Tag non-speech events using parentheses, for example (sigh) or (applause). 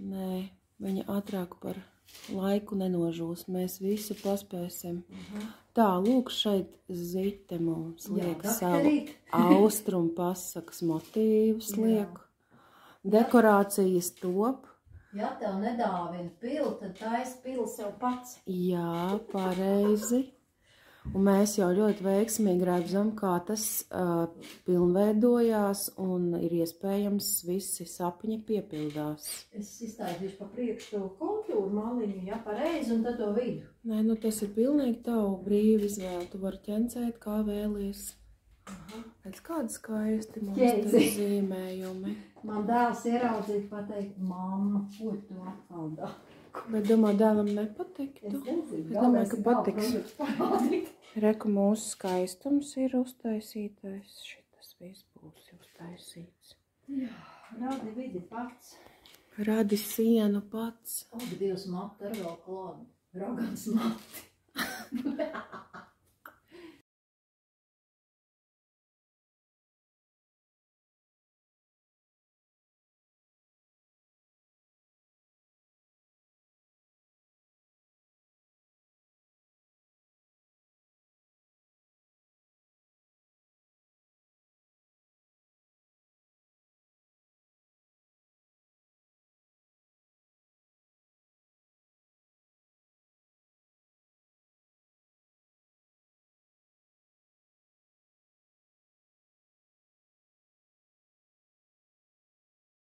Nē, viņa ātrāk par laiku nenožūs. Mēs visu paspēsim. Tā, lūk, šeit zite mums Jā, liek savu dakterīt. (laughs) austrumu pasakas motīvus liek. Dekorācijas top. Ja tev nedāvina pilu, tad taisa pilu sev pats. Jā, pareizi. Un mēs jau ļoti veiksmīgi redzam, kā tas uh, pilnveidojās un ir iespējams visi sapņi piepildās. Es iztaisīšu pa priekšu to kontūru maliņu, ja pareizi, un tad to vidu. Nē, nu tas ir pilnīgi tavu brīvu izvēle. Tu vari ķencēt, kā vēlies. Redz, kāda skaisti mums Ķenci. te zīmējumi. Man dēls ieraudzīt, pateikt, mamma, ko tu atkal dari? Bet domā, dēlam nepatiktu. Es nezinu, Es domāju, ka patiks. (laughs) Reku mūsu skaistums ir uztaisītais. Šitas viss būs uztaisīts. Jā, rādi vidi pats. Radi sienu pats. Ak, Dievs, mata ar vēl klādu. Ragans mati. (laughs)